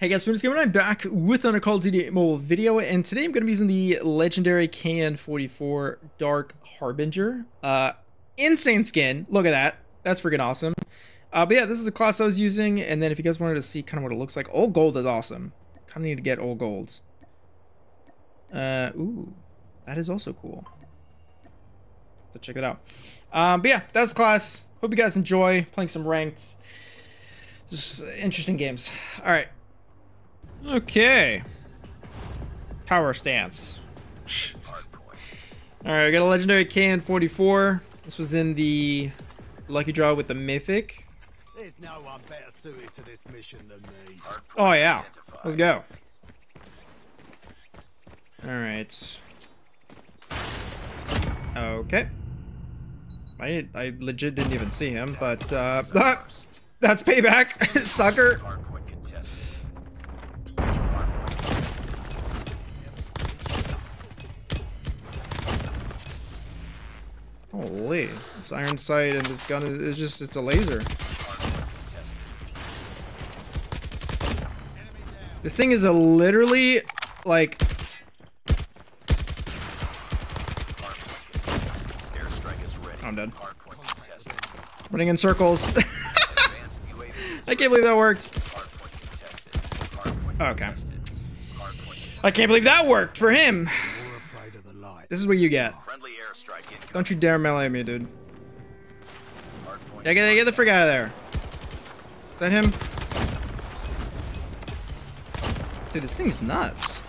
Hey guys, Spooners Gamer, I'm back with another Call of Duty mobile video, and today I'm going to be using the legendary KN44 Dark Harbinger. Uh, insane skin. Look at that. That's freaking awesome. Uh, but yeah, this is the class I was using, and then if you guys wanted to see kind of what it looks like, old gold is awesome. Kind of need to get old golds. Uh, ooh, that is also cool. So check it out. Um, but yeah, that's class. Hope you guys enjoy playing some ranked. Just interesting games. All right. Okay. Power stance. Alright, we got a legendary KN44. This was in the lucky draw with the mythic. There's no one better suited to this mission than me. Oh yeah. Let's go. Alright. Okay. I I legit didn't even see him, but uh that's payback, sucker. Holy, this iron sight and this gun is, just, it's a laser. This thing is a literally, like... I'm dead. Running in circles. I can't believe that worked. Okay. I can't believe that worked for him. This is what you get. Don't you dare melee me, dude. Yeah, get, get the frick out of there. Is that him? Dude, this thing's nuts.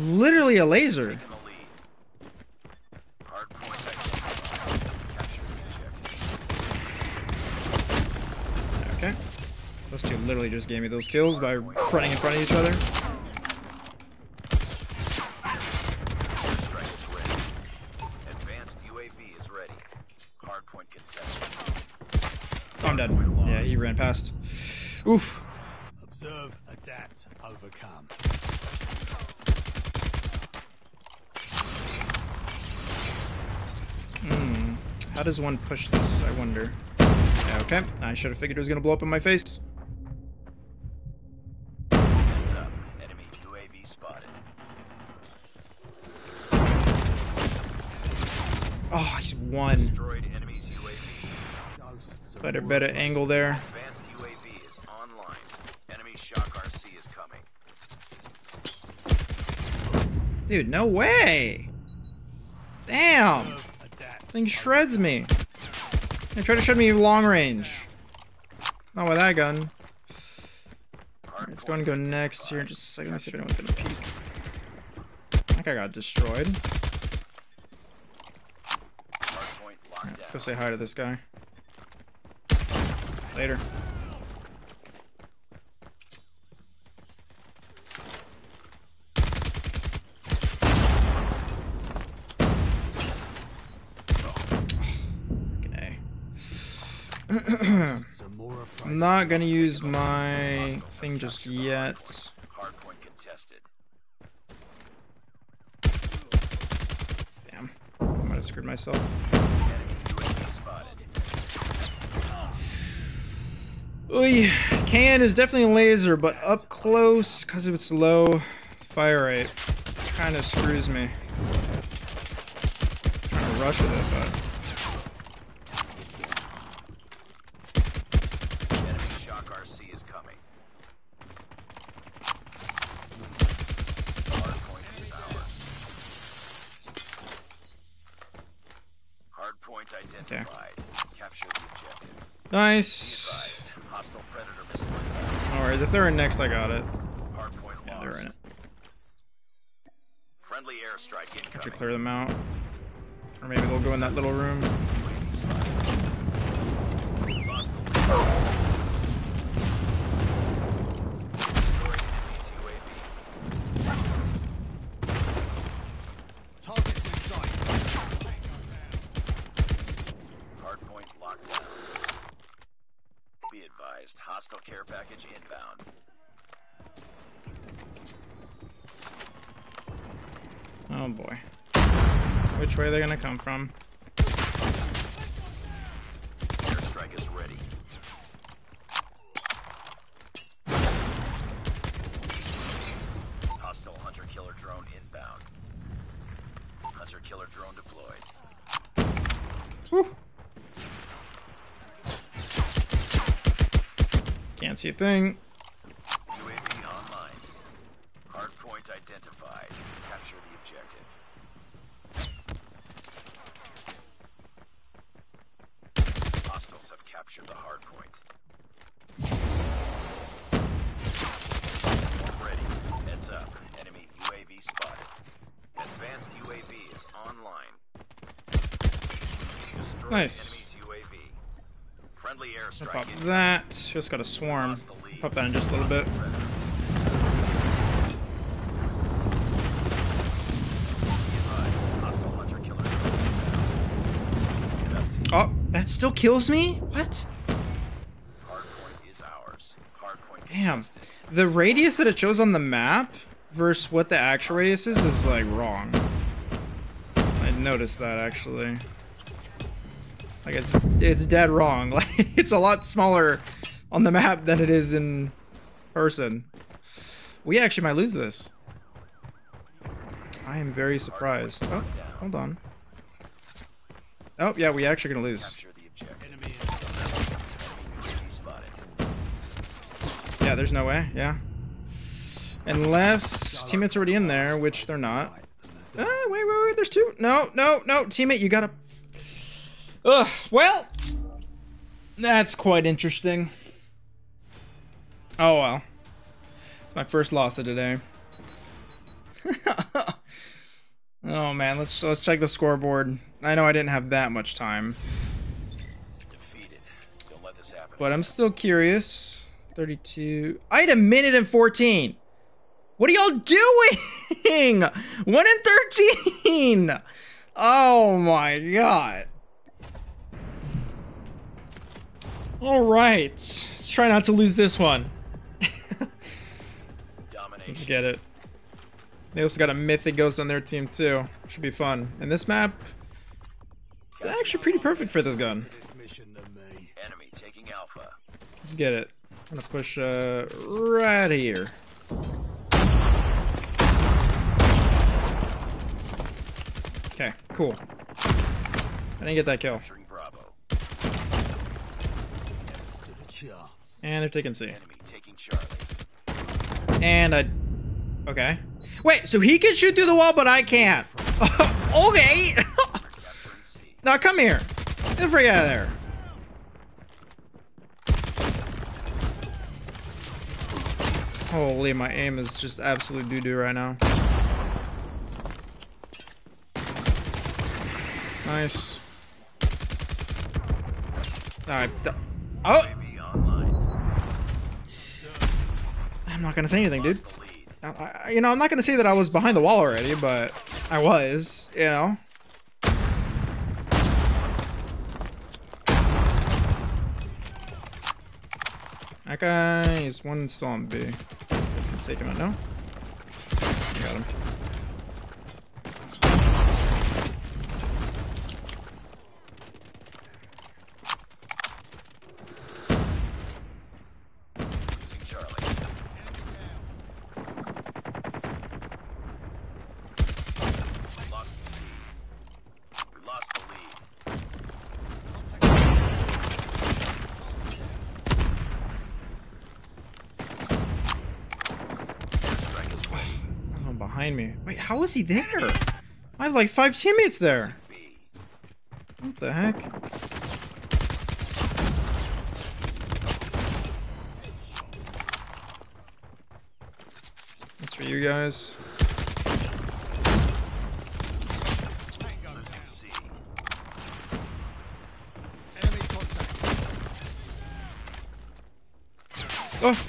Literally a laser. Okay. Those two literally just gave me those kills by running in front of each other. Oh, I'm dead. Yeah, he ran past. Oof. Observe, adapt, overcome. Hmm. How does one push this, I wonder? Okay. I should have figured it was going to blow up in my face. Heads up. Enemy UAV spotted. Oh, he's one. Destroyed enemy's UAV. Better, better angle there. Advanced UAV is online. Enemy shock RC is coming. Dude, no way! Damn! Thing shreds me. They try to shred me long range. Not with that gun. Let's go and go next here in just a second. Let's see if anyone's gonna peek. I think I got destroyed. Alright, let's go say hi to this guy. Later. Fucking A. Some more afraid. I'm not gonna use my thing just yet. Damn. I might have screwed myself. Oy, can is definitely a laser, but up close, because of its low fire rate, kind of screws me. trying to rush with it, but nice. Advised. Hostile predator missile. No worries, if they're in next, I got it. Yeah, they're in it. Friendly airstrike Should incoming. clear them out. Or maybe they'll go in that little room. UAV spotted. Lost the lead. Destroyed enemy's UAV. Targets in sight. Hardpoint locked down. Be advised, hostile care package inbound. Oh boy. Which way are they gonna come from? Can't see a thing. UAV online. Hardpoint identified. Capture the objective. Hostiles have captured the hardpoint. Ready. Heads up. Enemy UAV spotted. Advanced UAV is online. Destroy Nice. enemy's UAV. Friendly airstrike. Pop that. Just got a swarm. Lost the lead. Pop that in just a little bit. Predators. Be advised, hostile hunter killer drone inbound. Get up, team. Oh, that still kills me? What? Hardpoint is ours. Hardpoint Damn. The radius that it shows on the map versus what the actual radius is is like wrong. I noticed that actually. Like it's it's dead wrong. Like it's a lot smaller on the map than it is in person. We actually might lose this. I am very surprised. Oh, hold on. Oh yeah, we actually gonna lose. Capture the objective. Enemy UAV spotted. Yeah, there's no way. Yeah. Unless teammates already in there, which they're not. Uh, wait, wait, wait. There's two. No, no, no. Teammate, you gotta. Ugh. Well, that's quite interesting. Oh well. It's my first loss of today. oh man, let's let's check the scoreboard. I know I didn't have that much time, Defeated. Don't let this happen. but I'm still curious. 32. I had a minute and 14. What are y'all doing? 1 and 13. Oh my god. All right. Let's try not to lose this one. Let's get it. They also got a mythic ghost on their team too. Should be fun. And this map is actually pretty perfect for this gun. this mission than me. Enemy taking Alpha. Let's get it. I'm gonna push uh right here. Okay, cool. I didn't get that kill. And they're taking C. Enemy taking Charlie. And I Okay. Wait, so he can shoot through the wall, but I can't. okay. Now come here. Get the freak out of there. Holy, my aim is just absolute doo-doo right now. Nice. Alright. Oh! I'm not gonna say anything, dude. I, I- you know, I'm not gonna say that I was behind the wall already, but I was, you know. That guy is one still on B. Guess can take him out now. Got him. Losing Charlie. Lost C. We lost the lead. Airstrike is ready. There's one behind me. Wait, how is he there? I have like five teammates there. What the heck? That's for you guys. Oh,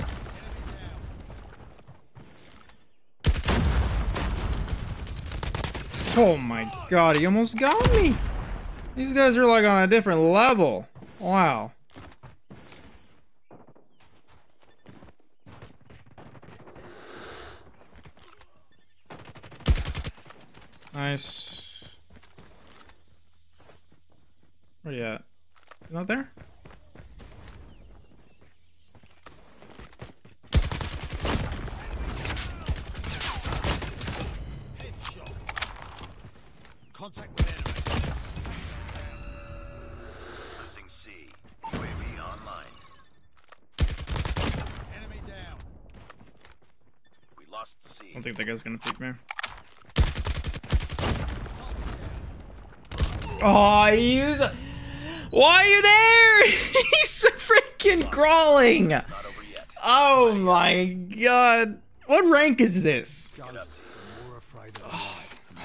Oh my god, he almost got me. These guys are like on a different level. Wow. Nice. Where you at? Not there? Headshot. Contact with enemy. Losing C. UAV online. Enemy down. We lost C. I don't think that guy's gonna peek me. Oh, he's. Why are you there? he's freaking crawling. Oh my god. What rank is this? Life.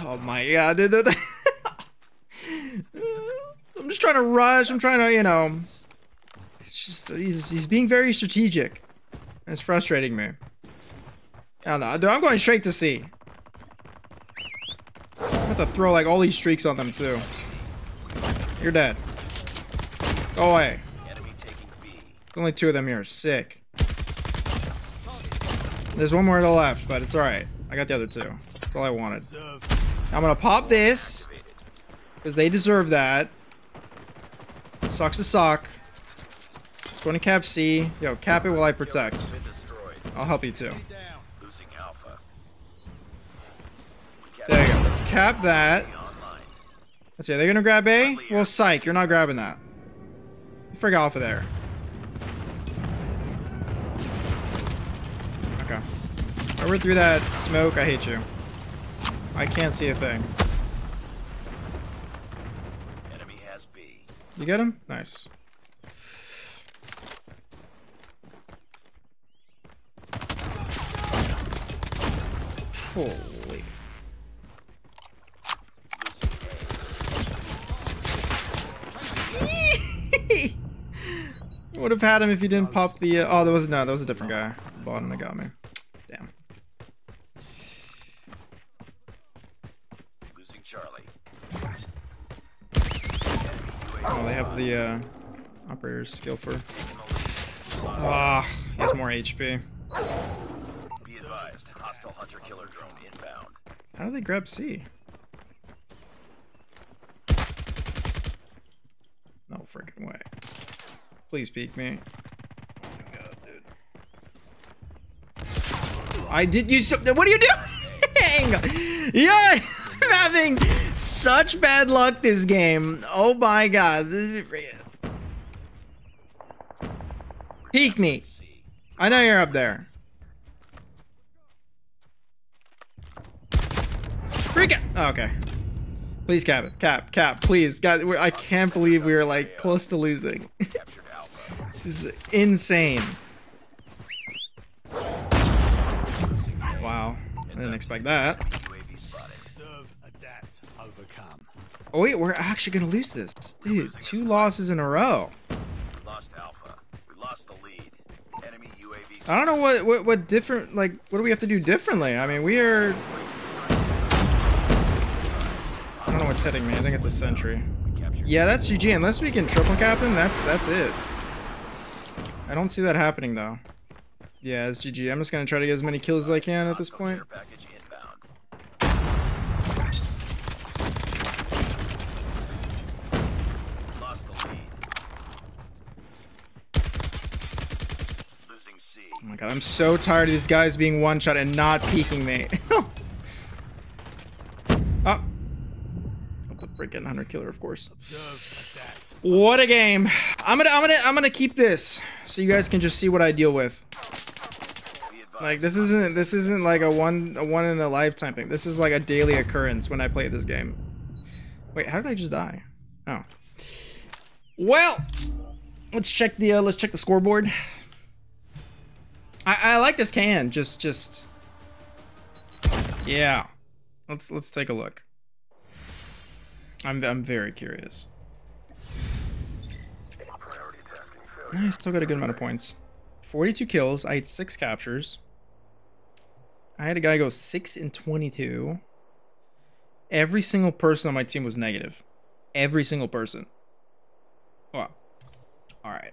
Oh my god. I'm just trying to rush. I'm trying to, you know. It's just he's he's being very strategic. It's frustrating me. Dude, I'm going straight to C. I have to throw like all these streaks on them too. You're dead. Go away. There's only two of them here. Sick. There's one more to the left, but it's alright. I got the other two. That's all I wanted. I'm gonna pop this, because they deserve that. Sucks to suck. Just going to cap C. Yo, cap it while I protect. I'll help you too. Down. Losing Alpha. We got There you go. Let's cap that. Let's see. Are they gonna grab A? Well, psych. You're not grabbing that. Frig off of there. Okay. Over through that smoke. I hate you. I can't see a thing. Enemy has B. You get him? Nice. Holy. Losing Would have had him if he didn't pop the. Uh, oh, there was no. That was a different guy. Bottom that got me. Damn. Losing Charlie. Oh, they have the uh, operator's skill for. Ah, he has more HP. Be advised. Hostile hunter killer drone inbound. How do they grab C? No freaking way. Please peek me. Oh god. I did use something. What are you doing? yeah, I'm having such bad luck this game. Oh my god. This is freaking- Peek me. I know you're up there. Freak it. Oh, okay. Please cap it. Cap, cap, please. God, I can't believe we were like close to losing. This is insane. Wow. I didn't expect that. Oh wait, we're actually gonna lose this. Dude, two losses in a row. I don't know what, what, what different, like, what do we have to do differently? I mean, we are... I don't know what's hitting me. I think it's a sentry. Yeah, that's GG. Unless we can triple cap him, that's that's it. I don't see that happening though. Yeah, it's GG. I'm just gonna try to get as many kills as I can at this point. care package inbound. Lost the lead. Losing C. Oh my god, I'm so tired of these guys being one shot and not peeking me. oh. The freaking hunter killer, of course. What a game. I'm gonna I'm gonna I'm gonna keep this so you guys can just see what I deal with. Like this isn't this isn't like a one a one in a lifetime thing. This is like a daily occurrence when I play this game. Wait, how did I just die? Oh. Well, let's check the uh, let's check the scoreboard. I I like this can. Just just yeah. Let's let's take a look. I'm I'm very curious. I still got a good amount of points. 42 kills. I had six captures. I had a guy go 6 and 22. Every single person on my team was negative. Every single person. Wow. All right.